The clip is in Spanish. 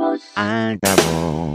Altavoz. Altavoz.